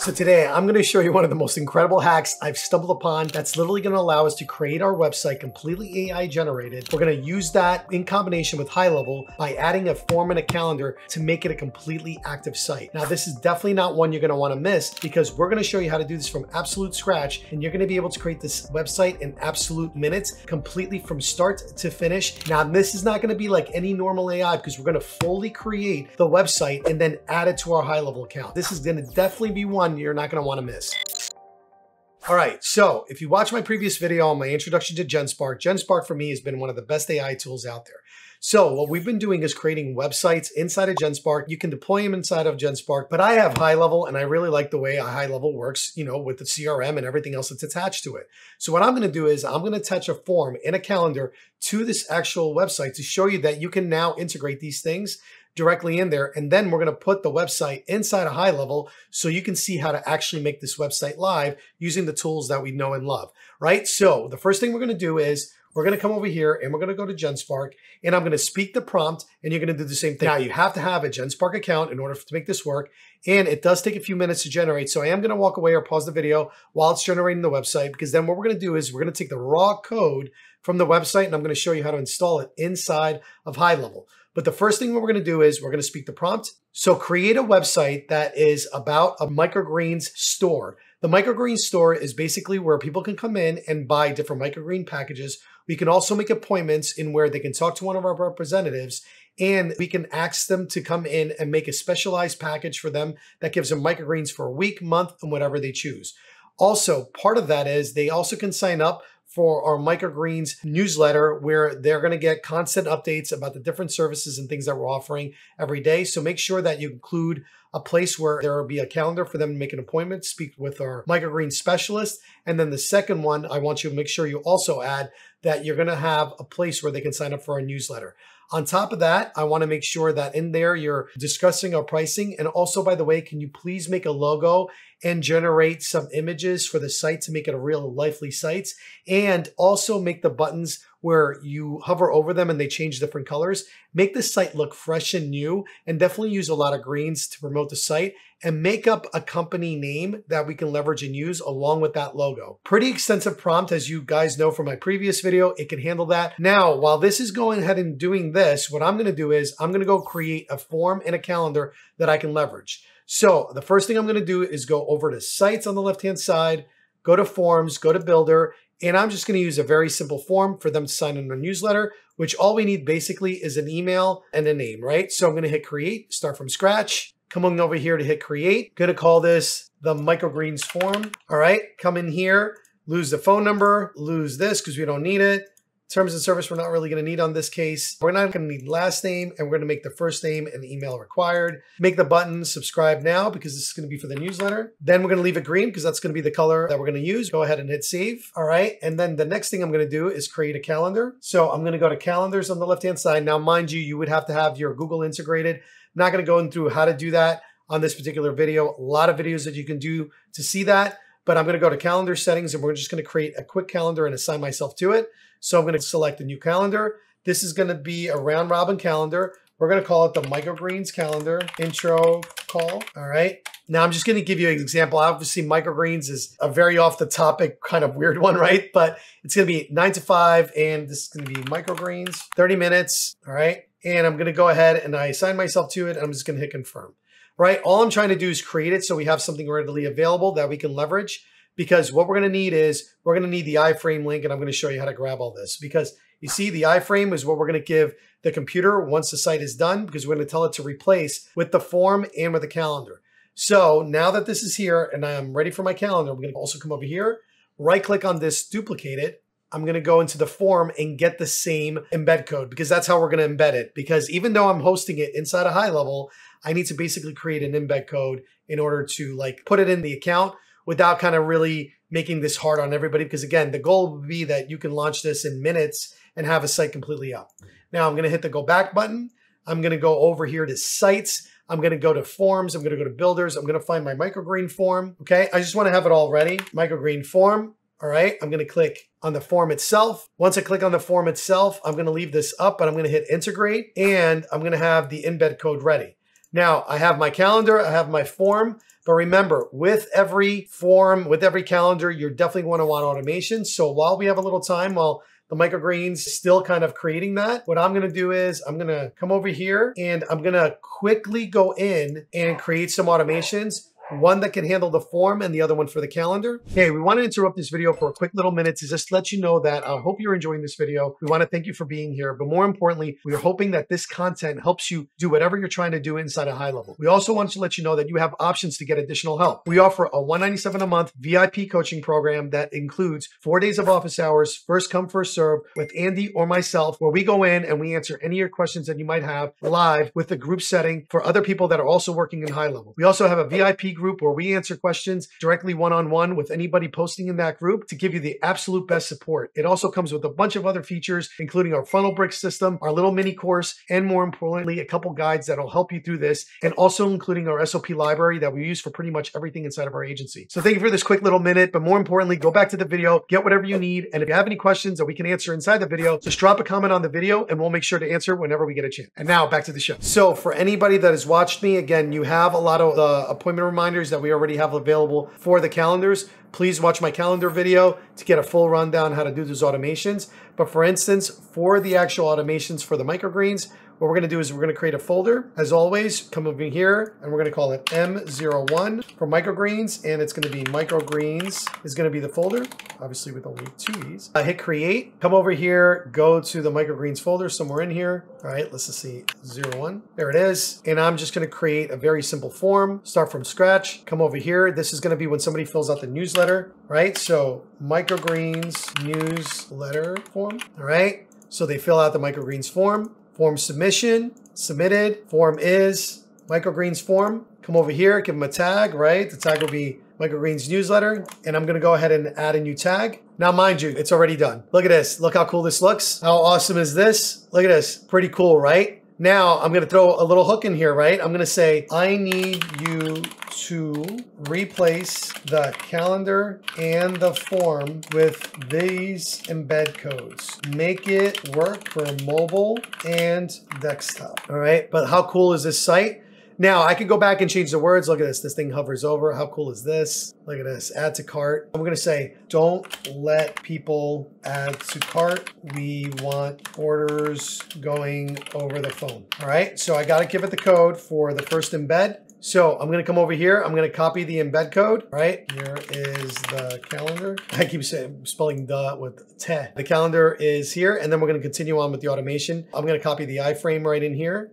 So today I'm going to show you one of the most incredible hacks I've stumbled upon that's literally going to allow us to create our website completely AI generated. We're going to use that in combination with HighLevel by adding a form and a calendar to make it a completely active site. Now this is definitely not one you're going to want to miss because we're going to show you how to do this from absolute scratch and you're going to be able to create this website in absolute minutes completely from start to finish. Now this is not going to be like any normal AI because we're going to fully create the website and then add it to our HighLevel account. This is going to definitely be one you're not gonna wanna miss. All right, so if you watch my previous video on my introduction to GenSpark, GenSpark for me has been one of the best AI tools out there. So what we've been doing is creating websites inside of GenSpark. You can deploy them inside of GenSpark, but I have HighLevel and I really like the way a HighLevel works, you know, with the CRM and everything else that's attached to it. So what I'm going to do is I'm going to attach a form in a calendar to this actual website to show you that you can now integrate these things directly in there. And then we're going to put the website inside a HighLevel so you can see how to actually make this website live using the tools that we know and love, right? So the first thing we're going to do is we're going to come over here and we're going to go to GenSpark and I'm going to speak the prompt and you're going to do the same thing. Now you have to have a GenSpark account in order to make this work. And it does take a few minutes to generate. So I am going to walk away or pause the video while it's generating the website because then what we're going to do is we're going to take the raw code from the website and I'm going to show you how to install it inside of HighLevel. But the first thing we're going to do is we're going to speak the prompt. So create a website that is about a microgreens store. The microgreen store is basically where people can come in and buy different microgreen packages. We can also make appointments in where they can talk to one of our representatives and we can ask them to come in and make a specialized package for them that gives them microgreens for a week, month, and whatever they choose. Also, part of that is they also can sign up for our microgreens newsletter where they're going to get constant updates about the different services and things that we're offering every day. So make sure that you include a place where there will be a calendar for them to make an appointment, speak with our microgreen specialist. And then the second one, I want you to make sure you also add that you're going to have a place where they can sign up for our newsletter. On top of that, I want to make sure that in there you're discussing our pricing. And also, by the way, can you please make a logo and generate some images for the site to make it a real lively site? And also make the buttons where you hover over them and they change different colors. Make the site look fresh and new and definitely use a lot of greens to promote the site and make up a company name that we can leverage and use along with that logo. Pretty extensive prompt as you guys know from my previous video, it can handle that. Now, while this is going ahead and doing this, what I'm gonna do is I'm gonna go create a form and a calendar that I can leverage. So the first thing I'm gonna do is go over to sites on the left-hand side, go to forms, go to builder, and I'm just going to use a very simple form for them to sign in a newsletter, which all we need basically is an email and a name, right? So I'm going to hit create, start from scratch, coming over here to hit create. Going to call this the microgreens form. All right, come in here, lose the phone number, lose this because we don't need it. Terms of service we're not really going to need on this case. We're not going to need last name and we're going to make the first name and email required. Make the button subscribe now because this is going to be for the newsletter. Then we're going to leave it green because that's going to be the color that we're going to use. Go ahead and hit save. All right. And then the next thing I'm going to do is create a calendar. So I'm going to go to calendars on the left hand side. Now, mind you, you would have to have your Google integrated. Not going to go through how to do that on this particular video. A lot of videos that you can do to see that but I'm going to go to calendar settings and we're just going to create a quick calendar and assign myself to it. So I'm going to select a new calendar. This is going to be a round robin calendar. We're going to call it the microgreens calendar intro call. All right. Now I'm just going to give you an example. Obviously, microgreens is a very off the topic kind of weird one, right? But it's going to be nine to five and this is going to be microgreens, 30 minutes. All right. And I'm going to go ahead and I assign myself to it. And I'm just going to hit confirm right? All I'm trying to do is create it so we have something readily available that we can leverage because what we're going to need is we're going to need the iframe link and I'm going to show you how to grab all this because you see the iframe is what we're going to give the computer once the site is done because we're going to tell it to replace with the form and with the calendar. So now that this is here and I'm ready for my calendar, I'm going to also come over here, right click on this, duplicate it. I'm going to go into the form and get the same embed code because that's how we're going to embed it. Because even though I'm hosting it inside a HighLevel, I need to basically create an embed code in order to like put it in the account without kind of really making this hard on everybody. Because again, the goal would be that you can launch this in minutes and have a site completely up. Now I'm going to hit the go back button. I'm going to go over here to sites. I'm going to go to forms. I'm going to go to builders. I'm going to find my microgreen form. Okay. I just want to have it all ready. Microgreen form. All right. I'm going to click on the form itself. Once I click on the form itself, I'm going to leave this up, but I'm going to hit integrate and I'm going to have the embed code ready. Now I have my calendar, I have my form, But remember, with every form, with every calendar, you're definitely to want automation. So while we have a little time, while the microgreens still kind of creating that. What I'm gonna do is I'm gonna come over here and I'm gonna quickly go in and create some automations one that can handle the form and the other one for the calendar. Hey, we want to interrupt this video for a quick little minute to just let you know that I hope you're enjoying this video. We want to thank you for being here, but more importantly, we are hoping that this content helps you do whatever you're trying to do inside a HighLevel. We also want to let you know that you have options to get additional help. We offer a 197 a month VIP coaching program that includes four days of office hours, first come, first serve with Andy or myself, where we go in and we answer any of your questions that you might have live with a group setting for other people that are also working in HighLevel. We also have a VIP group where we answer questions directly one on one with anybody posting in that group to give you the absolute best support. It also comes with a bunch of other features, including our funnel brick system, our little mini course, and more importantly, a couple guides that'll help you through this, and also including our SOP library that we use for pretty much everything inside of our agency. So thank you for this quick little minute, but more importantly, go back to the video, get whatever you need, and if you have any questions that we can answer inside the video, just drop a comment on the video and we'll make sure to answer whenever we get a chance. And now back to the show. So for anybody that has watched me, again, you have a lot of the appointment reminders that we already have available for the calendars. Please watch my calendar video to get a full rundown how to do those automations. But for instance, for the actual automations for the microgreens, what we're gonna do is we're gonna create a folder. As always, come over here and we're gonna call it M01 for microgreens and it's gonna be microgreens is gonna be the folder, obviously with only two E's. I hit create, come over here, go to the microgreens folder somewhere in here. All right, let's just see, 01. There it is. And I'm just gonna create a very simple form, start from scratch, come over here. This is gonna be when somebody fills out the newsletter, right? So microgreens newsletter form, all right? So they fill out the microgreens form. Form submission, submitted, form is microgreens form. Come over here, give them a tag, right? The tag will be microgreens newsletter. And I'm gonna go ahead and add a new tag. Now, mind you, it's already done. Look at this. Look how cool this looks. How awesome is this? Look at this. Pretty cool, right? Now I'm going to throw a little hook in here, right? I'm going to say, I need you to replace the calendar and the form with these embed codes. Make it work for mobile and desktop. All right. But how cool is this site? Now I could go back and change the words. Look at this. This thing hovers over. How cool is this? Look at this. Add to cart. I'm going to say, don't let people add to cart. We want orders going over the phone. All right. So I got to give it the code for the first embed. So I'm going to come over here. I'm going to copy the embed code, right? Here is the calendar. I keep saying spelling the with te. The calendar is here, and then we're going to continue on with the automation. I'm going to copy the iframe right in here.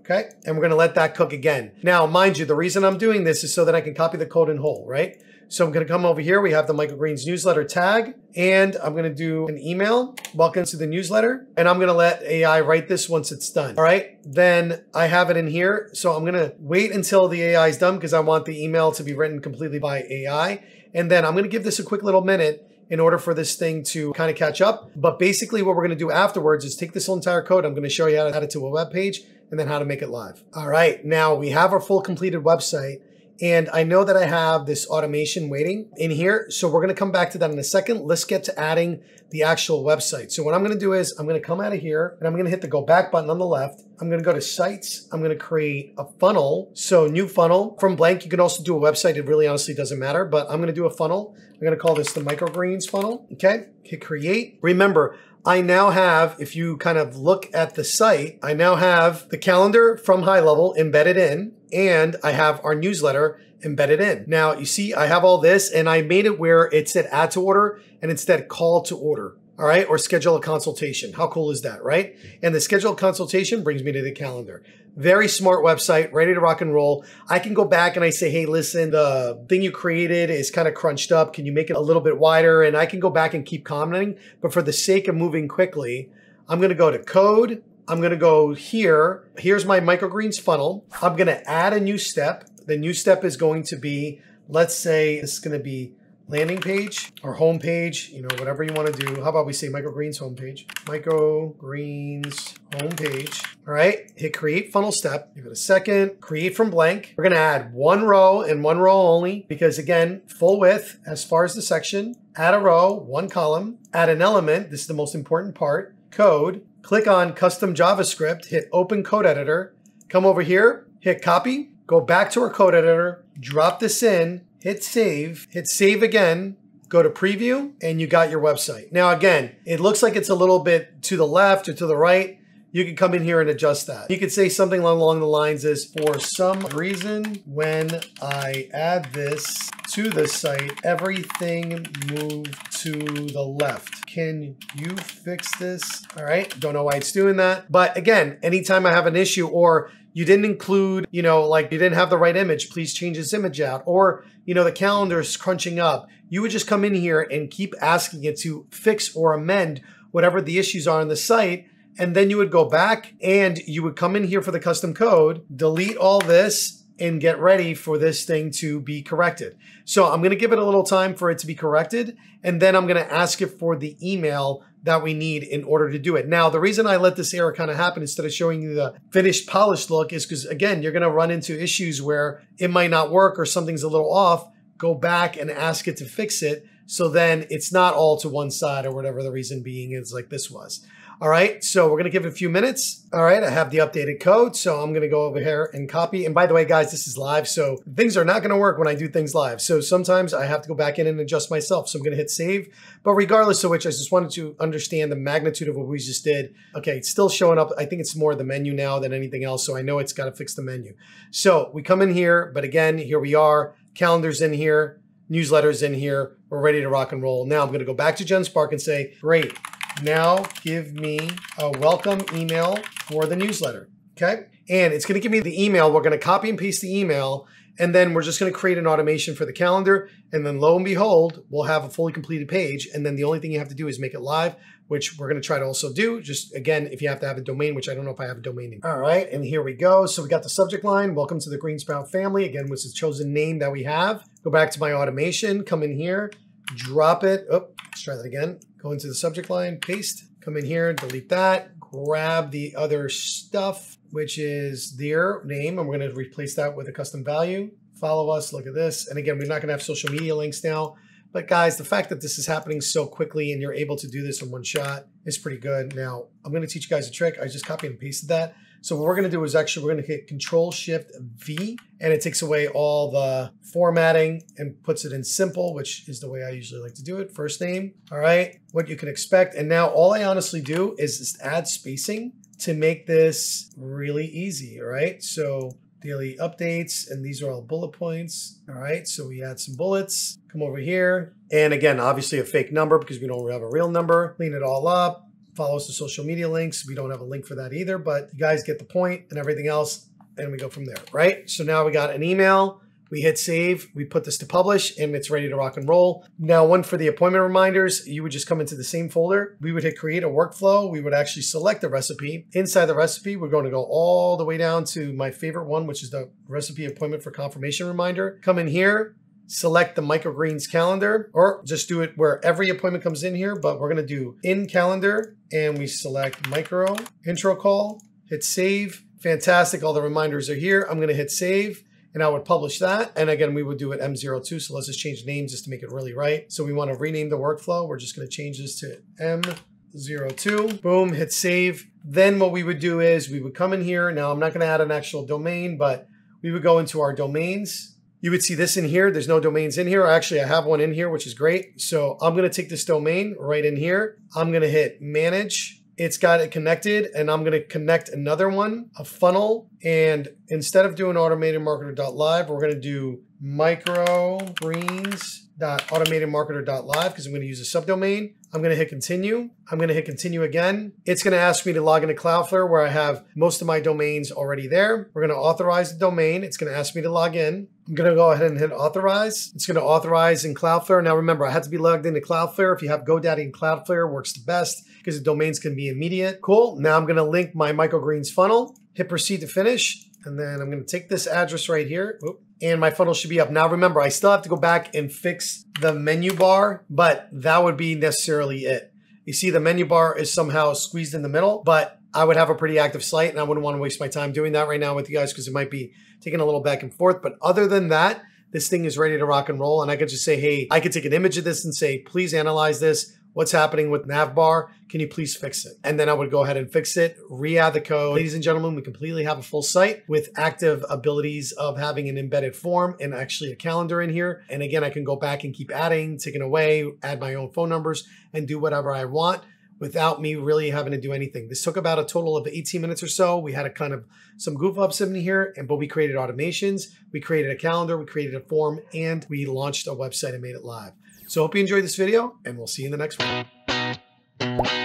Okay, and we're gonna let that cook again. Now, mind you, the reason I'm doing this is so that I can copy the code in whole, right? So I'm gonna come over here, we have the microgreens newsletter tag, and I'm gonna do an email, welcome to the newsletter, and I'm gonna let AI write this once it's done, all right? Then I have it in here, so I'm gonna wait until the AI is done because I want the email to be written completely by AI, and then I'm gonna give this a quick little minute in order for this thing to kind of catch up. But basically what we're gonna do afterwards is take this whole entire code, I'm gonna show you how to add it to a web page, and then how to make it live. All right, now we have our full completed website. And I know that I have this automation waiting in here. So we're gonna come back to that in a second. Let's get to adding the actual website. So what I'm gonna do is I'm gonna come out of here and I'm gonna hit the go back button on the left. I'm gonna go to sites. I'm gonna create a funnel. So new funnel from blank. You can also do a website. It really honestly doesn't matter, but I'm gonna do a funnel. I'm gonna call this the microgreens funnel. Okay, hit create. Remember, I now have, if you kind of look at the site, I now have the calendar from HighLevel embedded in, and I have our newsletter embedded in. Now you see, I have all this and I made it where it said add to order and instead call to order all right, or schedule a consultation. How cool is that, right? And the schedule consultation brings me to the calendar. Very smart website, ready to rock and roll. I can go back and I say, hey, listen, the thing you created is kind of crunched up. Can you make it a little bit wider? And I can go back and keep commenting. But for the sake of moving quickly, I'm going to go to code. I'm going to go here. Here's my microgreens funnel. I'm going to add a new step. The new step is going to be, let's say is going to be landing page or home page, you know, whatever you want to do. How about we say microgreens homepage? Microgreens homepage. All right, hit create funnel step. Give it a second, create from blank. We're gonna add one row and one row only because again, full width as far as the section. Add a row, one column, add an element. This is the most important part. Code, click on custom JavaScript, hit open code editor, come over here, hit copy, go back to our code editor, drop this in, hit save, hit save again, go to preview, and you got your website. Now, again, it looks like it's a little bit to the left or to the right. You can come in here and adjust that. You could say something along the lines is for some reason, when I add this to the site, everything moved to the left. Can you fix this? All right, don't know why it's doing that. But again, anytime I have an issue or you didn't include, you know, like you didn't have the right image, please change this image out. Or, you know, the calendar is crunching up. You would just come in here and keep asking it to fix or amend whatever the issues are on the site. And then you would go back and you would come in here for the custom code, delete all this and get ready for this thing to be corrected. So I'm going to give it a little time for it to be corrected. And then I'm going to ask it for the email that we need in order to do it. Now, the reason I let this error kind of happen instead of showing you the finished polished look is because again, you're going to run into issues where it might not work or something's a little off. Go back and ask it to fix it. So then it's not all to one side or whatever the reason being is like this was. All right, so we're gonna give it a few minutes. All right, I have the updated code, so I'm gonna go over here and copy. And by the way, guys, this is live, so things are not gonna work when I do things live. So sometimes I have to go back in and adjust myself. So I'm gonna hit save. But regardless of which, I just wanted to understand the magnitude of what we just did. Okay, it's still showing up. I think it's more the menu now than anything else, so I know it's gotta fix the menu. So we come in here, but again, here we are. Calendar's in here, newsletters in here. We're ready to rock and roll. Now I'm gonna go back to GenSpark and say, great, now give me a welcome email for the newsletter. Okay. And it's going to give me the email. We're going to copy and paste the email. And then we're just going to create an automation for the calendar. And then lo and behold, we'll have a fully completed page. And then the only thing you have to do is make it live, which we're going to try to also do. Just again, if you have to have a domain, which I don't know if I have a domain name. All right. And here we go. So we got the subject line. Welcome to the Greensprout family. Again, was the chosen name that we have. Go back to my automation, come in here, drop it. Oh, let's try that again. Go into the subject line, paste, come in here, delete that, grab the other stuff, which is their name. And we're going to replace that with a custom value. Follow us, look at this. And again, we're not going to have social media links now. But guys, the fact that this is happening so quickly and you're able to do this in one shot is pretty good. Now, I'm going to teach you guys a trick. I just copied and pasted that. So what we're going to do is actually we're going to hit Control Shift V and it takes away all the formatting and puts it in simple, which is the way I usually like to do it. First name. All right. What you can expect. And now all I honestly do is just add spacing to make this really easy. All right. So daily updates, and these are all bullet points. All right, so we add some bullets, come over here. And again, obviously a fake number because we don't have a real number. Clean it all up follow us to social media links. We don't have a link for that either, but you guys get the point and everything else, and we go from there, right? So now we got an email. We hit save, we put this to publish, and it's ready to rock and roll. Now, one for the appointment reminders, you would just come into the same folder. We would hit create a workflow. We would actually select the recipe. Inside the recipe, we're going to go all the way down to my favorite one, which is the recipe appointment for confirmation reminder. Come in here, select the microgreens calendar or just do it where every appointment comes in here, but we're gonna do in calendar and we select micro intro call, hit save. Fantastic, all the reminders are here. I'm gonna hit save and I would publish that. And again, we would do it M02. So let's just change names just to make it really right. So we wanna rename the workflow. We're just gonna change this to M02. Boom, hit save. Then what we would do is we would come in here. Now I'm not gonna add an actual domain, but we would go into our domains you would see this in here. There's no domains in here. Actually, I have one in here, which is great. So I'm going to take this domain right in here. I'm going to hit manage. It's got it connected and I'm going to connect another one, a funnel. And instead of doing automatedmarketer.live, we're going to do microgreens.automatedmarketer.live because I'm going to use a subdomain. I'm going to hit continue. I'm going to hit continue again. It's going to ask me to log into Cloudflare where I have most of my domains already there. We're going to authorize the domain. It's going to ask me to log in. I'm going to go ahead and hit authorize. It's going to authorize in Cloudflare. Now remember, I had to be logged into Cloudflare. If you have GoDaddy and Cloudflare, works the best because the domains can be immediate. Cool. Now I'm going to link my microgreens funnel, hit proceed to finish. And then I'm going to take this address right here. Oop, and my funnel should be up. Now remember, I still have to go back and fix the menu bar, but that would be necessarily it. You see the menu bar is somehow squeezed in the middle, but I would have a pretty active site and I wouldn't want to waste my time doing that right now with you guys because it might be taking a little back and forth. But other than that, this thing is ready to rock and roll. And I could just say, hey, I could take an image of this and say, please analyze this what's happening with navbar? Can you please fix it? And then I would go ahead and fix it, re-add the code. Ladies and gentlemen, we completely have a full site with active abilities of having an embedded form and actually a calendar in here. And again, I can go back and keep adding, taking away, add my own phone numbers and do whatever I want without me really having to do anything. This took about a total of 18 minutes or so. We had a kind of some goof ups in here, and but we created automations, we created a calendar, we created a form, and we launched a website and made it live. So hope you enjoyed this video, and we'll see you in the next one.